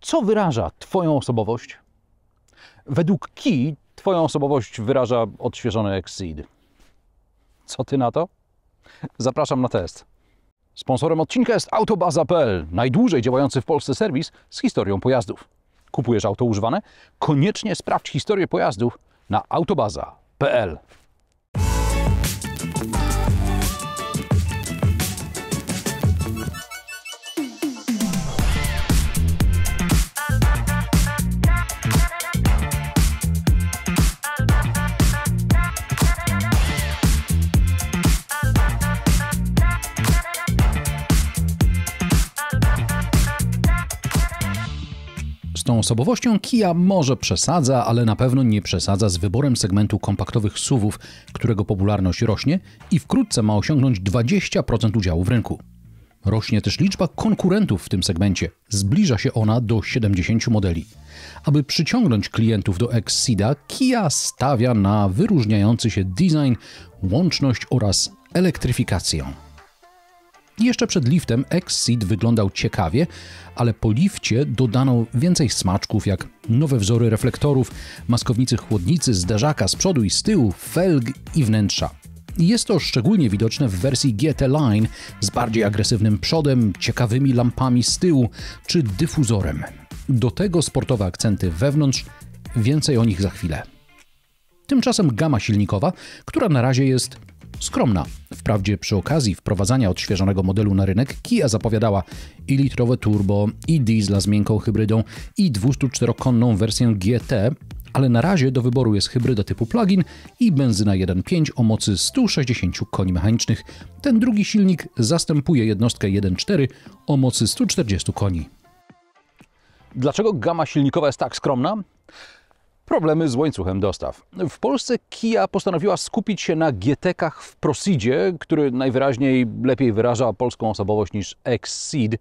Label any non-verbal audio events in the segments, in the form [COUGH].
Co wyraża Twoją osobowość? Według Key Twoją osobowość wyraża odświeżony Exceed. Co Ty na to? Zapraszam na test. Sponsorem odcinka jest Autobaza.pl, najdłużej działający w Polsce serwis z historią pojazdów. Kupujesz auto używane? Koniecznie sprawdź historię pojazdów na autobaza.pl. osobowością Kia może przesadza, ale na pewno nie przesadza z wyborem segmentu kompaktowych SUVów, którego popularność rośnie i wkrótce ma osiągnąć 20% udziału w rynku. Rośnie też liczba konkurentów w tym segmencie. Zbliża się ona do 70 modeli. Aby przyciągnąć klientów do Exceeda, Kia stawia na wyróżniający się design, łączność oraz elektryfikację. Jeszcze przed liftem Exceed wyglądał ciekawie, ale po lifcie dodano więcej smaczków jak nowe wzory reflektorów, maskownicy chłodnicy, zderzaka z przodu i z tyłu, felg i wnętrza. Jest to szczególnie widoczne w wersji GT Line z bardziej agresywnym przodem, ciekawymi lampami z tyłu czy dyfuzorem. Do tego sportowe akcenty wewnątrz, więcej o nich za chwilę. Tymczasem gama silnikowa, która na razie jest skromna. Wprawdzie przy okazji wprowadzania odświeżonego modelu na rynek Kia zapowiadała i litrowe turbo, i diesla z miękką hybrydą, i 204-konną wersję GT, ale na razie do wyboru jest hybryda typu plug-in i benzyna 1.5 o mocy 160 koni mechanicznych. Ten drugi silnik zastępuje jednostkę 1.4 o mocy 140 koni. Dlaczego gama silnikowa jest tak skromna? Problemy z łańcuchem dostaw. W Polsce Kia postanowiła skupić się na GT-kach w Prosidzie, który najwyraźniej lepiej wyraża polską osobowość niż Exceed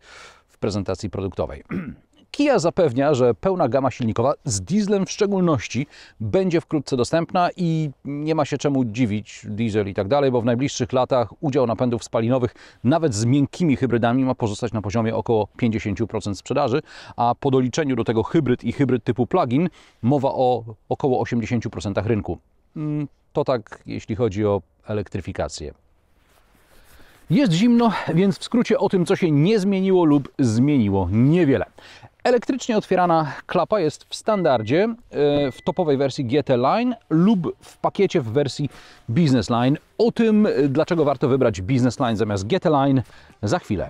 w prezentacji produktowej. [CLEARS THROAT] Kia zapewnia, że pełna gama silnikowa, z dieslem w szczególności, będzie wkrótce dostępna i nie ma się czemu dziwić diesel i tak dalej, bo w najbliższych latach udział napędów spalinowych nawet z miękkimi hybrydami ma pozostać na poziomie około 50% sprzedaży, a po doliczeniu do tego hybryd i hybryd typu plug-in mowa o około 80% rynku. To tak, jeśli chodzi o elektryfikację. Jest zimno, więc w skrócie o tym, co się nie zmieniło lub zmieniło niewiele. Elektrycznie otwierana klapa jest w standardzie w topowej wersji GT Line lub w pakiecie w wersji Business Line. O tym, dlaczego warto wybrać Business Line zamiast GT Line za chwilę.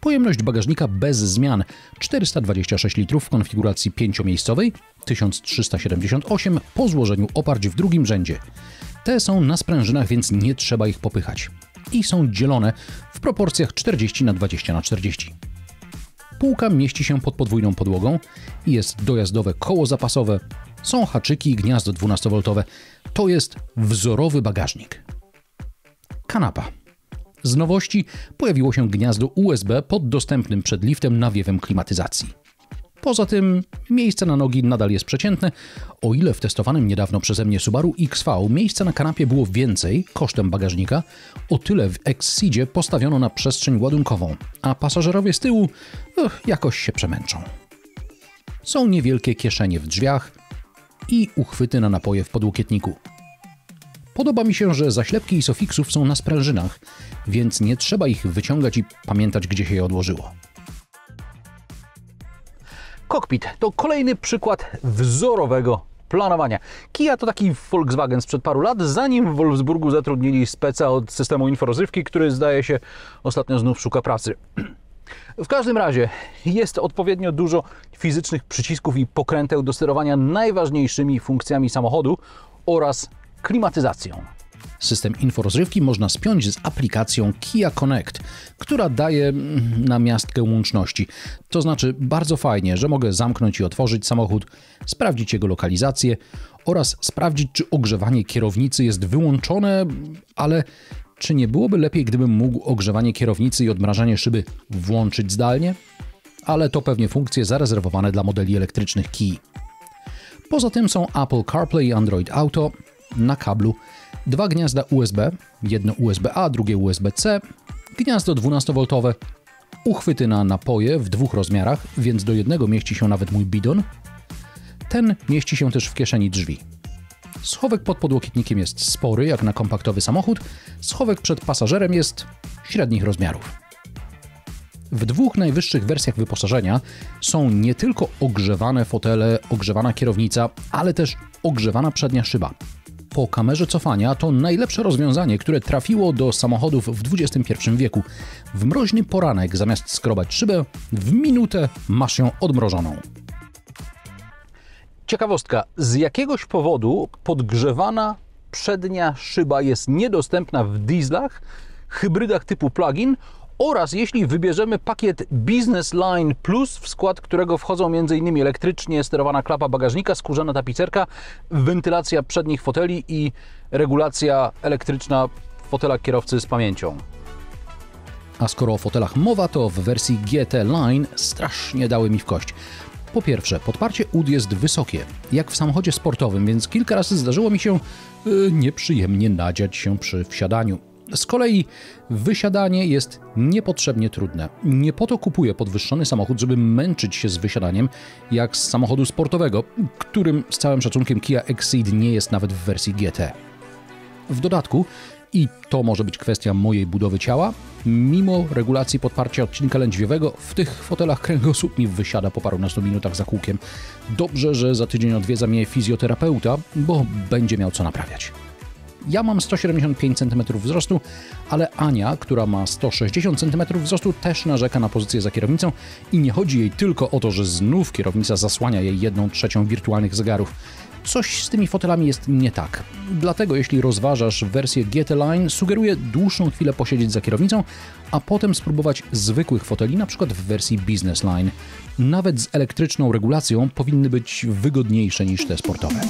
Pojemność bagażnika bez zmian 426 litrów w konfiguracji 5-miejscowej, 1378 po złożeniu oparć w drugim rzędzie. Te są na sprężynach, więc nie trzeba ich popychać. I są dzielone w proporcjach 40 na 20 na 40. Półka mieści się pod podwójną podłogą, jest dojazdowe koło zapasowe, są haczyki i gniazdo 12V. To jest wzorowy bagażnik. Kanapa. Z nowości pojawiło się gniazdo USB pod dostępnym przed liftem nawiewem klimatyzacji. Poza tym miejsce na nogi nadal jest przeciętne, o ile w testowanym niedawno przeze mnie Subaru XV miejsca na kanapie było więcej kosztem bagażnika, o tyle w Exceedzie postawiono na przestrzeń ładunkową, a pasażerowie z tyłu jakoś się przemęczą. Są niewielkie kieszenie w drzwiach i uchwyty na napoje w podłokietniku. Podoba mi się, że zaślepki isofiksów są na sprężynach, więc nie trzeba ich wyciągać i pamiętać, gdzie się je odłożyło. Cockpit to kolejny przykład wzorowego planowania. Kia to taki Volkswagen sprzed paru lat, zanim w Wolfsburgu zatrudnili speca od systemu inforozrywki, który zdaje się ostatnio znów szuka pracy. W każdym razie jest odpowiednio dużo fizycznych przycisków i pokręteł do sterowania najważniejszymi funkcjami samochodu oraz klimatyzacją. System inforozrywki można spiąć z aplikacją Kia Connect, która daje namiastkę łączności. To znaczy bardzo fajnie, że mogę zamknąć i otworzyć samochód, sprawdzić jego lokalizację oraz sprawdzić, czy ogrzewanie kierownicy jest wyłączone, ale czy nie byłoby lepiej, gdybym mógł ogrzewanie kierownicy i odmrażanie szyby włączyć zdalnie? Ale to pewnie funkcje zarezerwowane dla modeli elektrycznych Kia. Poza tym są Apple CarPlay i Android Auto na kablu, dwa gniazda USB, jedno USB-A, drugie USB-C, gniazdo 12V uchwyty na napoje w dwóch rozmiarach, więc do jednego mieści się nawet mój bidon. Ten mieści się też w kieszeni drzwi. Schowek pod podłokietnikiem jest spory, jak na kompaktowy samochód. Schowek przed pasażerem jest średnich rozmiarów. W dwóch najwyższych wersjach wyposażenia są nie tylko ogrzewane fotele, ogrzewana kierownica, ale też ogrzewana przednia szyba. Po kamerze cofania to najlepsze rozwiązanie, które trafiło do samochodów w XXI wieku. W mroźny poranek zamiast skrobać szybę, w minutę masz ją odmrożoną. Ciekawostka, z jakiegoś powodu podgrzewana przednia szyba jest niedostępna w dieslach, hybrydach typu plug-in oraz jeśli wybierzemy pakiet Business Line Plus, w skład którego wchodzą m.in. elektrycznie sterowana klapa bagażnika, skórzana tapicerka, wentylacja przednich foteli i regulacja elektryczna fotela kierowcy z pamięcią. A skoro o fotelach mowa, to w wersji GT Line strasznie dały mi w kość. Po pierwsze, podparcie ud jest wysokie, jak w samochodzie sportowym, więc kilka razy zdarzyło mi się yy, nieprzyjemnie nadziać się przy wsiadaniu. Z kolei wysiadanie jest niepotrzebnie trudne. Nie po to kupuję podwyższony samochód, żeby męczyć się z wysiadaniem, jak z samochodu sportowego, którym z całym szacunkiem Kia Exceed nie jest nawet w wersji GT. W dodatku, i to może być kwestia mojej budowy ciała, mimo regulacji podparcia odcinka lędźwiowego, w tych fotelach kręgosłup mi wysiada po parunastu minutach za kółkiem. Dobrze, że za tydzień odwiedza mnie fizjoterapeuta, bo będzie miał co naprawiać. Ja mam 175 cm wzrostu, ale Ania, która ma 160 cm wzrostu, też narzeka na pozycję za kierownicą i nie chodzi jej tylko o to, że znów kierownica zasłania jej jedną trzecią wirtualnych zegarów. Coś z tymi fotelami jest nie tak. Dlatego jeśli rozważasz wersję GT Line, sugeruję dłuższą chwilę posiedzieć za kierownicą, a potem spróbować zwykłych foteli, na przykład w wersji Business Line. Nawet z elektryczną regulacją powinny być wygodniejsze niż te sportowe.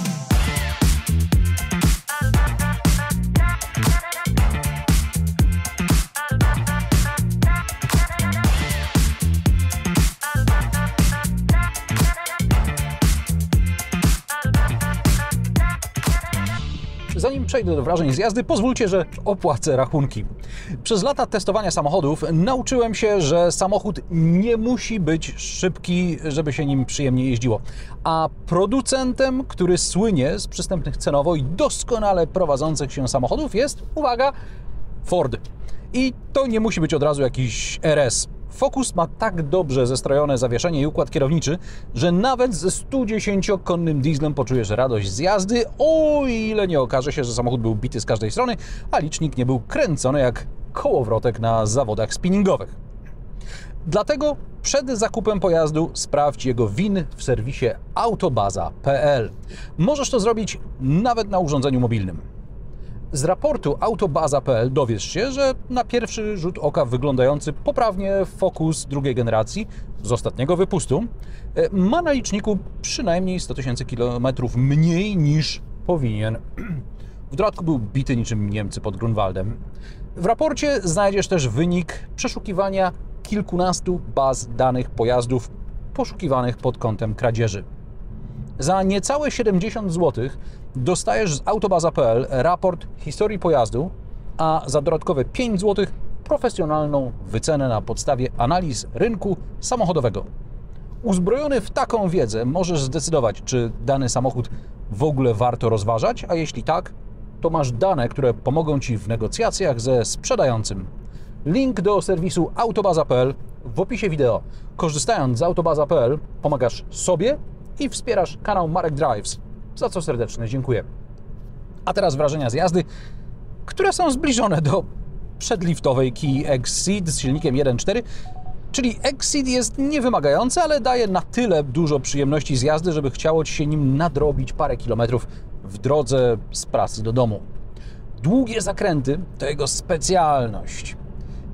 Zanim przejdę do wrażeń z jazdy, pozwólcie, że opłacę rachunki. Przez lata testowania samochodów nauczyłem się, że samochód nie musi być szybki, żeby się nim przyjemnie jeździło. A producentem, który słynie z przystępnych cenowo i doskonale prowadzących się samochodów jest, uwaga, Ford. I to nie musi być od razu jakiś RS. Focus ma tak dobrze zestrojone zawieszenie i układ kierowniczy, że nawet ze 110-konnym dieslem poczujesz radość z jazdy, o ile nie okaże się, że samochód był bity z każdej strony, a licznik nie był kręcony jak kołowrotek na zawodach spinningowych. Dlatego przed zakupem pojazdu sprawdź jego win w serwisie autobaza.pl. Możesz to zrobić nawet na urządzeniu mobilnym. Z raportu autobaza.pl dowiesz się, że na pierwszy rzut oka wyglądający poprawnie Focus drugiej generacji z ostatniego wypustu e, ma na liczniku przynajmniej 100 tysięcy kilometrów mniej niż powinien. [CLEARS THROAT] W dodatku był bity niczym Niemcy pod Grunwaldem. W raporcie znajdziesz też wynik przeszukiwania kilkunastu baz danych pojazdów poszukiwanych pod kątem kradzieży. Za niecałe 70 zł dostajesz z autobaza.pl raport historii pojazdu, a za dodatkowe 5 zł profesjonalną wycenę na podstawie analiz rynku samochodowego. Uzbrojony w taką wiedzę możesz zdecydować, czy dany samochód w ogóle warto rozważać, a jeśli tak, to masz dane, które pomogą Ci w negocjacjach ze sprzedającym. Link do serwisu autobaza.pl w opisie wideo. Korzystając z autobaza.pl pomagasz sobie i wspierasz kanał Marek Drives, za co serdecznie dziękuję. A teraz wrażenia z jazdy, które są zbliżone do przedliftowej Key Exceed z silnikiem 1.4, czyli Exceed jest niewymagający, ale daje na tyle dużo przyjemności z jazdy, żeby chciało Ci się nim nadrobić parę kilometrów w drodze z pracy do domu. Długie zakręty to jego specjalność.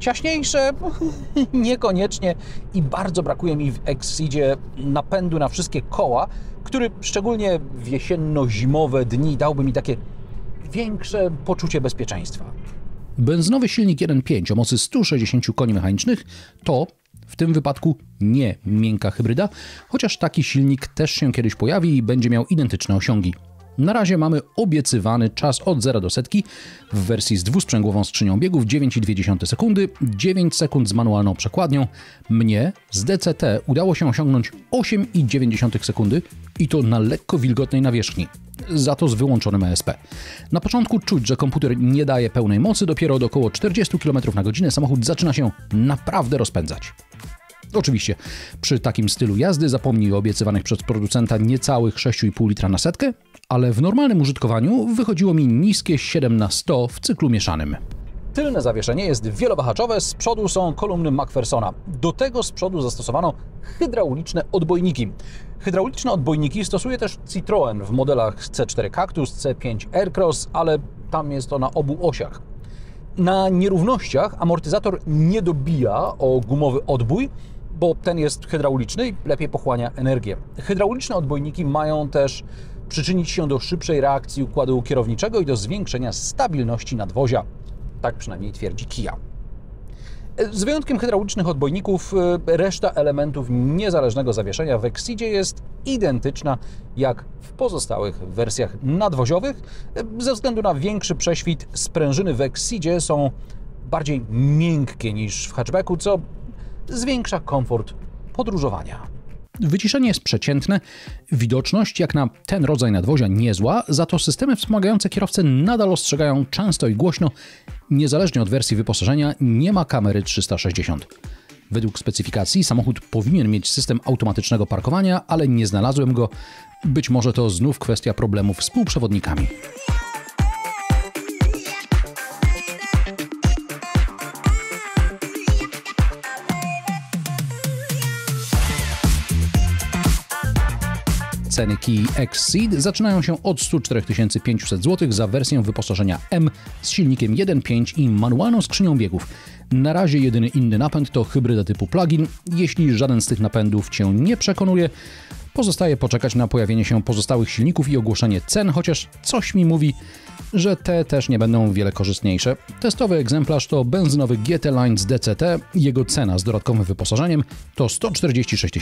Ciaśniejsze [LAUGHS] niekoniecznie i bardzo brakuje mi w Exceedzie napędu na wszystkie koła, który szczególnie w jesienno-zimowe dni dałby mi takie większe poczucie bezpieczeństwa. Benzynowy silnik 1.5 o mocy 160 koni mechanicznych to w tym wypadku nie miękka hybryda, chociaż taki silnik też się kiedyś pojawi i będzie miał identyczne osiągi. Na razie mamy obiecywany czas od 0 do setki w wersji z dwusprzęgłową skrzynią biegów 9,2 sekundy, 9 sekund z manualną przekładnią. Mnie z DCT udało się osiągnąć 8,9 sekundy i to na lekko wilgotnej nawierzchni, za to z wyłączonym ESP. Na początku czuć, że komputer nie daje pełnej mocy, dopiero od około 40 km na godzinę samochód zaczyna się naprawdę rozpędzać. Oczywiście, przy takim stylu jazdy zapomnij o obiecywanych przez producenta niecałych 6,5 litra na setkę, ale w normalnym użytkowaniu wychodziło mi niskie 7 na 100 w cyklu mieszanym. Tylne zawieszenie jest wielowahaczowe, z przodu są kolumny Macphersona. Do tego z przodu zastosowano hydrauliczne odbojniki. Hydrauliczne odbojniki stosuje też Citroën w modelach C4 Cactus, C5 Aircross, ale tam jest to na obu osiach. Na nierównościach amortyzator nie dobija o gumowy odbój, bo ten jest hydrauliczny i lepiej pochłania energię. Hydrauliczne odbojniki mają też przyczynić się do szybszej reakcji układu kierowniczego i do zwiększenia stabilności nadwozia. Tak przynajmniej twierdzi Kia. Z wyjątkiem hydraulicznych odbojników, e, reszta elementów niezależnego zawieszenia w Exceedzie jest identyczna jak w pozostałych wersjach nadwoziowych. E, ze względu na większy prześwit, sprężyny w Exceedzie są bardziej miękkie niż w hatchbacku, co zwiększa komfort podróżowania. Wyciszenie jest przeciętne, widoczność jak na ten rodzaj nadwozia niezła, za to systemy wspomagające kierowcę nadal ostrzegają często i głośno, niezależnie od wersji wyposażenia, nie ma kamery 360. Według specyfikacji samochód powinien mieć system automatycznego parkowania, ale nie znalazłem go. Być może to znów kwestia problemów z półprzewodnikami. Ceny Key Exceed zaczynają się od 104 500 zł za wersję wyposażenia M z silnikiem 1.5 i manualną skrzynią biegów. Na razie jedyny inny napęd to hybryda typu plug-in. Jeśli żaden z tych napędów Cię nie przekonuje, pozostaje poczekać na pojawienie się pozostałych silników i ogłoszenie cen, chociaż coś mi mówi, że te też nie będą wiele korzystniejsze. Testowy egzemplarz to benzynowy GT Line z DCT. Jego cena z dodatkowym wyposażeniem to 146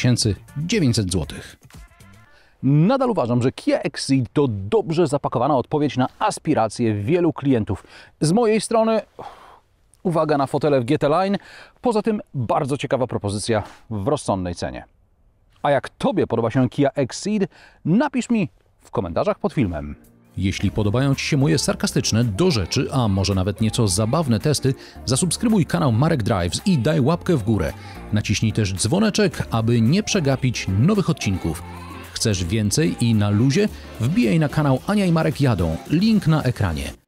900 zł. Nadal uważam, że Kia Exceed to dobrze zapakowana odpowiedź na aspiracje wielu klientów. Z mojej strony uwaga na fotele w GT Line. Poza tym bardzo ciekawa propozycja w rozsądnej cenie. A jak Tobie podoba się Kia Exceed, napisz mi w komentarzach pod filmem. Jeśli podobają Ci się moje sarkastyczne, do rzeczy, a może nawet nieco zabawne testy, zasubskrybuj kanał Marek Drives i daj łapkę w górę. Naciśnij też dzwoneczek, aby nie przegapić nowych odcinków. Chcesz więcej i na luzie? Wbijaj na kanał Ania i Marek jadą. Link na ekranie.